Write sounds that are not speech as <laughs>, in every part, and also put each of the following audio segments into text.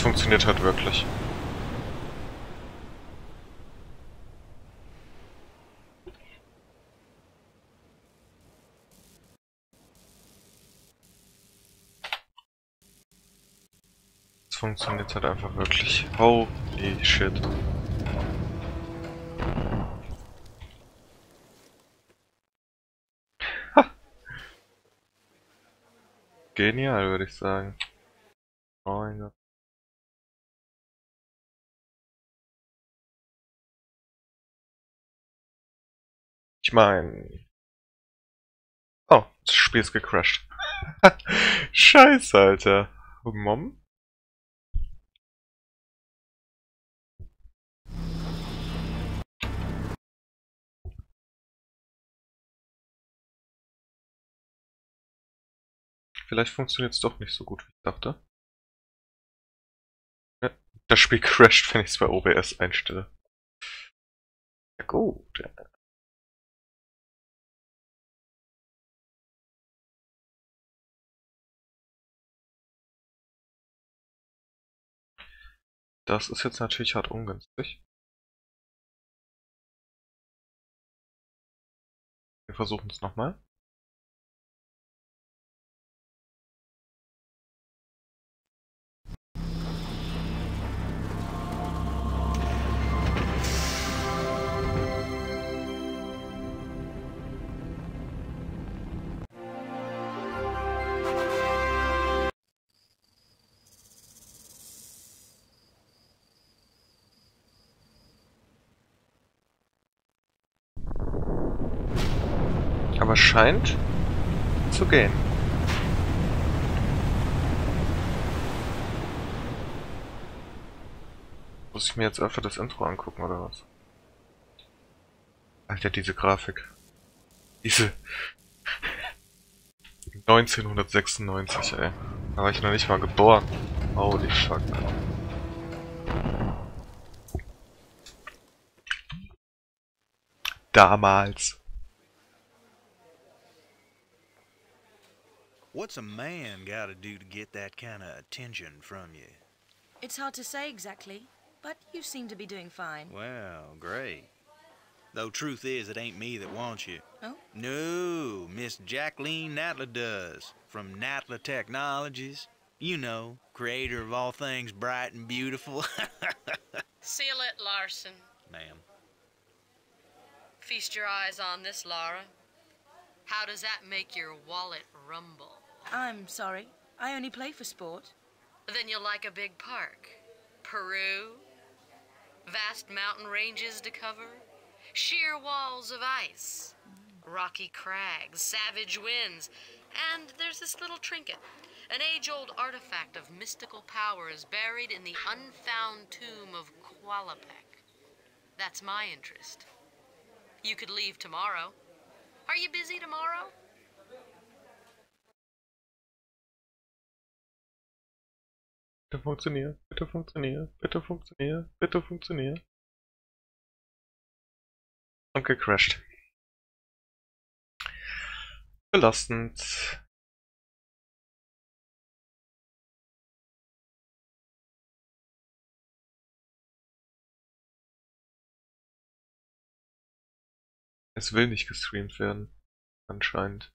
Funktioniert halt wirklich. Es funktioniert halt einfach wirklich. Holy shit. Genial, würde ich sagen. Oh mein Gott. Ich mein... Oh, das Spiel ist gecrashed. <laughs> Scheiße, Alter. Mom? Vielleicht funktioniert es doch nicht so gut, wie ich dachte. Ja, das Spiel <laughs> crasht, wenn ich es bei OBS einstelle. Ja gut. Das ist jetzt natürlich hart ungünstig. Wir versuchen es nochmal. Aber scheint zu gehen. Muss ich mir jetzt öfter das Intro angucken oder was? Alter, diese Grafik. Diese <laughs> 1996, ey. Da war ich noch nicht mal geboren. Holy fuck. Damals. What's a man gotta do to get that kind of attention from you? It's hard to say exactly, but you seem to be doing fine. Well, great. Though truth is, it ain't me that wants you. Oh? No, Miss Jacqueline Natla does, from Natla Technologies. You know, creator of all things bright and beautiful. <laughs> Seal it, Larson. Ma'am. Feast your eyes on this, Laura. How does that make your wallet rumble? I'm sorry. I only play for sport. Then you'll like a big park. Peru, vast mountain ranges to cover, sheer walls of ice, rocky crags, savage winds, and there's this little trinket, an age old artifact of mystical powers buried in the unfound tomb of Qualapec. That's my interest. You could leave tomorrow. Are you busy tomorrow? Bitte funktioniert, bitte funktioniert, bitte funktioniert, bitte funktioniert. Und gecrashed. Belastend. Es will nicht gestreamt werden. Anscheinend.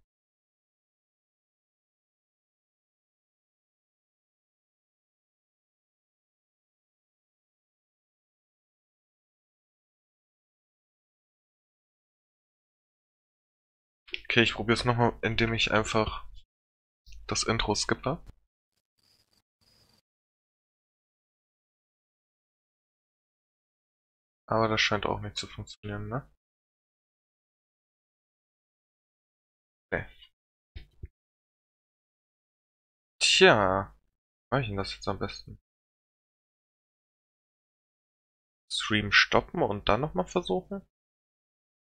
Okay, ich probiere es nochmal, indem ich einfach das Intro skippe. Aber das scheint auch nicht zu funktionieren, ne? Okay. Tja, mache ich denn das jetzt am besten? Stream stoppen und dann nochmal versuchen?